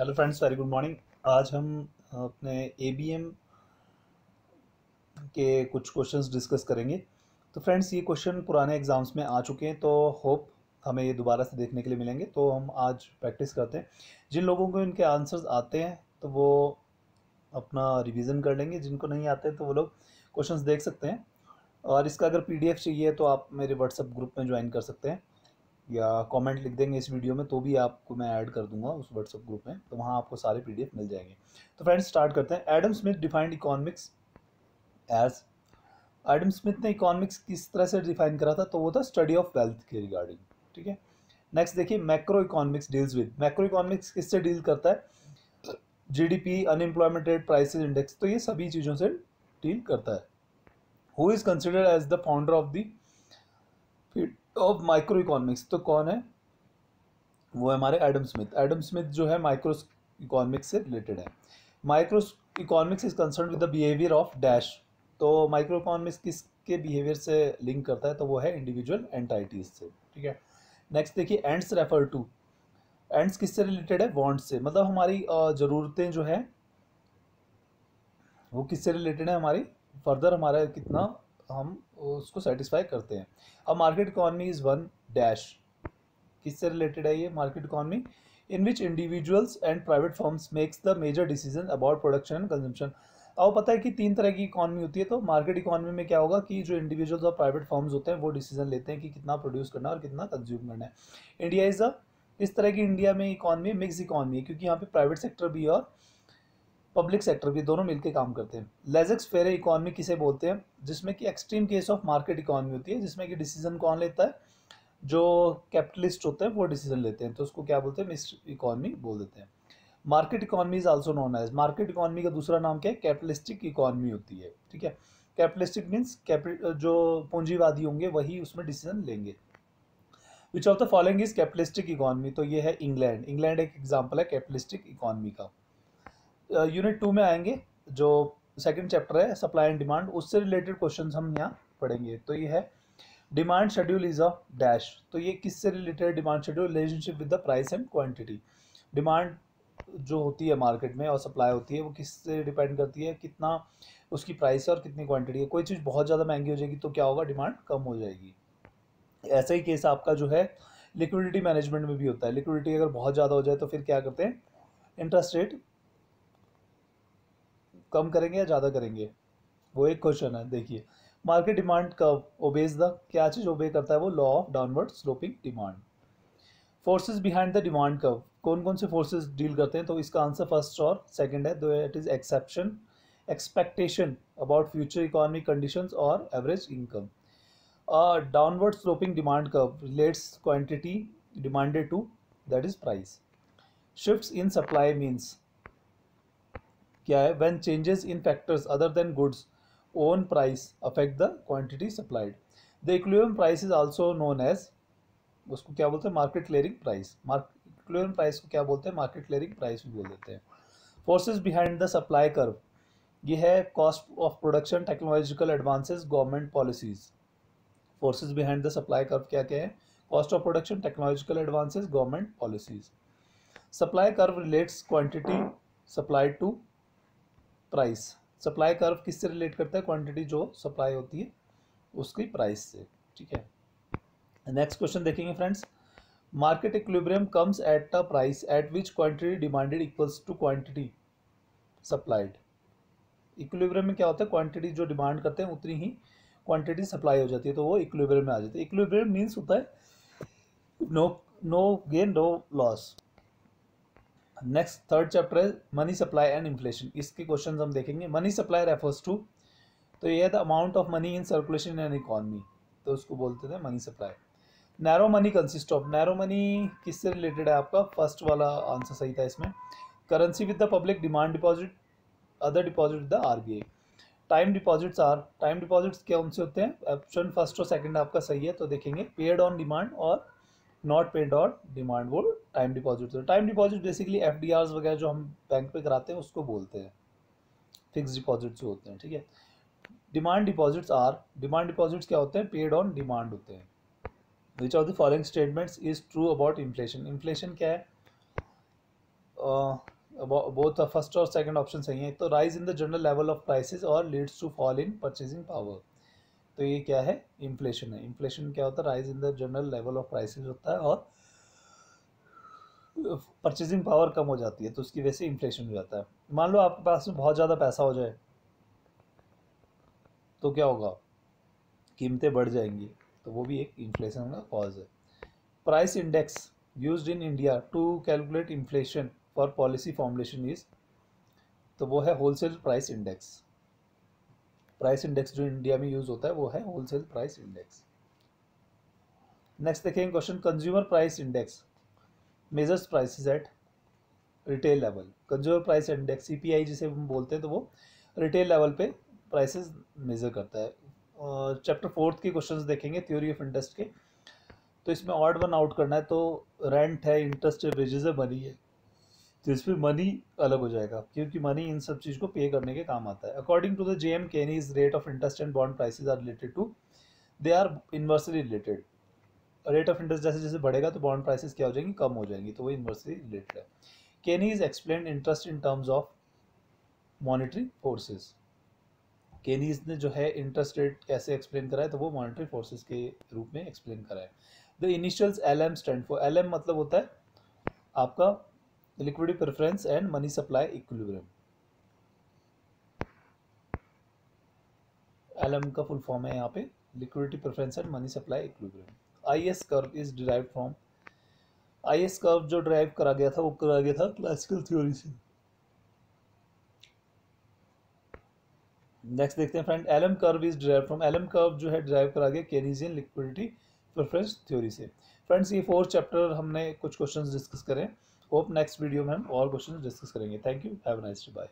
Hello friends very good morning आज हम अपने एबीएम के कुछ क्वेश्चंस डिस्कस करेंगे। तो फ्रेंड्स ये क्वेश्चन पुराने एग्ज़ाम्स में आ चुके हैं तो होप हमें ये दोबारा से देखने के लिए मिलेंगे। तो हम आज प्रैक्टिस करते हैं। जिन लोगों को इनके आंसर्स आते हैं तो वो अपना रिवीजन कर लेंगे। जिनको नहीं आते तो वो लोग क्वेश्चंस देख सकते हैं। और इसका अगर पीडीएफ चाहिए तो आप मेरे व्हाट्सएप ग्रुप में ज्वाइन कर सकते हैं। या कमेंट लिख देंगे इस वीडियो में तो भी आपको मैं ऐड कर दूँगा उस व्हाट्सएप ग्रुप में तो वहाँ आपको सारे पीडीएफ मिल जाएँगे। तो फ्रेंड्स स्टार्ट करते हैं। Adam Smith defined economics as Adam Smith ने इकोनॉमिक्स किस तरह से डिफाइन करा था तो वो था स्टडी ऑफ़ वेल्थ के रिगार्डिंग ठीक है? नेक्स्ट देखिए macro economics deals with macro economics किससे डील करता है? GDP unemployment rate prices index तो ये सभी चीज़ों से डील करता है। Who is considered as the founder of the of micro economics तो कौन है? वो है हमारे एडम स्मिथ। एडम स्मिथ जो है माइक्रो इकोनॉमिक्स से रिलेटेड है। Micro economics is concern with the behaviour of dash तो माइक्रो इकोनॉमिक्स किसके बिहेवियर से लिंक करता है? तो वो है इंडिविजुअल एंटाइटीज से। ठीक है? नेक्स्ट देखिए एंड्स रेफर टू एंड्स किससे रिलेटेड है? वॉन्ट्स से। मतलब हमारी ज़रूरतें जो है, वो किससे रिलेटेड है हमारी? फर्दर हमारा कितना हम उसको सेटिस्फाई करते हैं। अब market economy is one dash किससे रिलेटेड है ये market economy in which individuals and private firms makes the major decision about production and consumption अब पता है कि तीन तरह की इकॉनमी होती है तो मार्केट इकॉनमी में क्या होगा कि जो इंडिविजुअल्स और प्राइवेट फर्म्स होते हैं, वो डिसीज़न लेते हैं कि कितना प्रोड्यूस करना है और कितना कंज्यूम करना है। इंडिया इज़ अ इस तरह की इंडिया में इकॉनमी मिक्स इकॉनमी है, क्योंकि यहाँ पे प्राइवेट सेक्टर भी है और पब्लिक सेक्टर भी दोनों मिलकर काम करते हैं। लेजेक्स फेरे इकॉनमी किसे बोलते हैं? जिसमें कि extreme case of market economy होती है, जिसमें कि डिसीज़न कौन लेता है? जो कैपिटलिस्ट होते हैं, वो डिसीज़न लेते हैं। तो उसको क्या बोलते हैं? मिक्सड इकॉनमी बोल देते हैं। Market economy is also known as market economy का दूसरा नाम क्या है? कैपिटलिस्टिक इकॉनमी होती है। ठीक है? कैपिटलिस्टिक मीन्स जो पूंजीवादी होंगे, वही उसमें डिसीज़न लेंगे। Which of the following is capitalistic economy तो ये है इंग्लैंड इंग्लैंड एक एग्ज़ाम्पल है कैपिटलिस्टिक इकॉनमी का। यूनिट टू में आएँगे, जो सेकंड चैप्टर है सप्लाई एंड डिमांड उससे रिलेटेड क्वेश्चन हम यहाँ पढ़ेंगे। तो ये है demand schedule is a dash तो ये किससे related demand schedule relationship with the price and quantity demand जो होती है मार्केट में और सप्लाई होती है, वो किससे डिपेंड करती है? कितना उसकी प्राइस है और कितनी क्वांटिटी है? कोई चीज़ बहुत ज़्यादा महँगी हो जाएगी तो क्या होगा? डिमांड कम हो जाएगी। ऐसा ही केस आपका जो है लिक्विडिटी मैनेजमेंट में भी होता है। लिक्विडिटी अगर बहुत ज़्यादा हो जाए तो फिर क्या करते हैं? इंटरेस्ट रेट कम करेंगे या ज़्यादा करेंगे? वो एक क्वेश्चन है, देखिए। Market demand curve obeys the क्या चीज़ ओबे करता है वो? Law of downward sloping demand forces behind the demand curve कौन कौन से फोर्सेस डील करते हैं? तो इसका आंसर फ़र्स्ट और सेकंड है दो it is exception expectation about future economic conditions और average income downward sloping demand curve relates quantity demanded to that is price shifts in supply means क्या है? When changes in factors other than goods own price affect the quantity supplied the equilibrium price is also known as उसको क्या बोलते हैं? Market clearing price equilibrium price को क्या बोलते हैं? मार्केट क्लियरिंग प्राइस भी बोल देते हैं। Forces behind the supply curve ये है cost of production technological advances government policies forces behind the supply curve क्या क्या है? Cost of production technological advances government policies supply curve relates quantity supply to price supply curve किससे relate करता है? Quantity जो supply होती है, उसकी प्राइस से, ठीक है? नेक्स्ट क्वेश्चन देखेंगे friends market equilibrium comes at a price at which quantity demanded equals to quantity supplied equilibrium में क्या होता है? क्वांटिटी जो डिमांड करते हैं, उतनी ही क्वांटिटी सप्लाई हो जाती है तो वो इक्विलिब्रियम में आ जाती है। इक्विलिब्रियम मीन्स होता है no no gain no loss next third chapter है मनी सप्लाई एंड इन्फ्लेशन इसके क्वेश्चन हम देखेंगे। मनी सप्लाई रेफर्स टू तो ये है the amount of money in circulation and economy तो उसको बोलते थे money supply narrow money consist of narrow money किससे रिलेटेड है आपका? फ़र्स्ट वाला आंसर सही था इसमें. Currency with the public demand deposit other deposit the R B I time deposits are time deposits क्या उनसे होते हैं? ऑप्शन फ़र्स्ट और सेकंड आपका सही है तो देखेंगे. पेड ऑन डिमांड और नॉट पेड ऑन डिमांड वो time deposit time deposit basically F वगैरह जो हम बैंक पे कराते हैं, उसको बोलते हैं। फिक्स डिपॉजिट जो होते हैं, ठीक है? Demand deposits are demand deposits क्या होते हैं? पेड ऑन डिमांड होते हैं। Which of the following statements is true about inflation inflation क्या है? बोथ फ़र्स्ट और सेकंड ऑप्शन सही है। तो rise in the general level of prices और leads to fall in purchasing power तो ये क्या है? इन्फ्लेशन है। इन्फ्लेशन क्या होता है? Rise in the general level of prices होता है और परचेजिंग पावर कम हो जाती है तो उसकी वजह से इन्फ्लेशन हो जाता है। मान लो आपके पास में बहुत ज़्यादा पैसा हो जाए तो क्या होगा? कीमतें बढ़ जाएँगी तो वो भी एक इन्फ्लेशन का कॉज है। Price index use in India to calculate inflation for policy formulation is तो वो है wholesale price index price index जो इंडिया में यूज़ होता है, वो है होलसेल प्राइस इंडेक्स नेक्स्ट देखेंगे question consumer price index measures prices at retail level consumer price index C जिसे हम बोलते हैं तो वो रिटेल लेवल पे प्राइसेस मेज़र करता है. चैप्टर फोर्थ के क्वेश्चंस देखेंगे थ्योरी ऑफ़ इंटरेस्ट के. तो इसमें ऑड वन आउट करना है तो रेंट है इंटरेस्ट वेजेस है मनी है. तो इसमें मनी अलग हो जाएगा क्योंकि मनी इन सब चीज़ को पे करने के काम आता है। According to the J M Keynes rate of interest and bond prices are related to they are inversely related rate of interest जैसे जैसे बढ़ेगा तो बॉन्ड प्राइसेस क्या हो जाएँगी? कम हो जाएँगी तो वो इन्वर्सली रिलेटेड है। Keynes is explain interest in terms of monetary forces Keynes ने जो है इंटरेस्ट रेट कैसे एक्सप्लेन करा है तो वो मॉनिटरी फोर्सेज के रूप में एक्सप्लेन करा है। The initials L M stand for L M मतलब होता है आपका liquidity preference and money supply equilibrium. L M का फुल फॉर्म है यहाँ पे, liquidity preference and money supply equilibrium. I S curve is derive from I S curve जो drive करा गया था, वो करा गया था क्लासिकल थ्योरी से। नेक्स्ट देखते हैं friend L M curve is derive from L M curve जो है डिराइव करा गया केनीजियन लिक्विडिटी प्रेफरेंस थ्योरी से। फ्रेंड्स ये फोर्थ चैप्टर हमने कुछ क्वेश्चंस डिस्कस करें। होप नेक्स्ट वीडियो में हम और क्वेश्चन डिस्कस करेंगे. Thank you have nice bye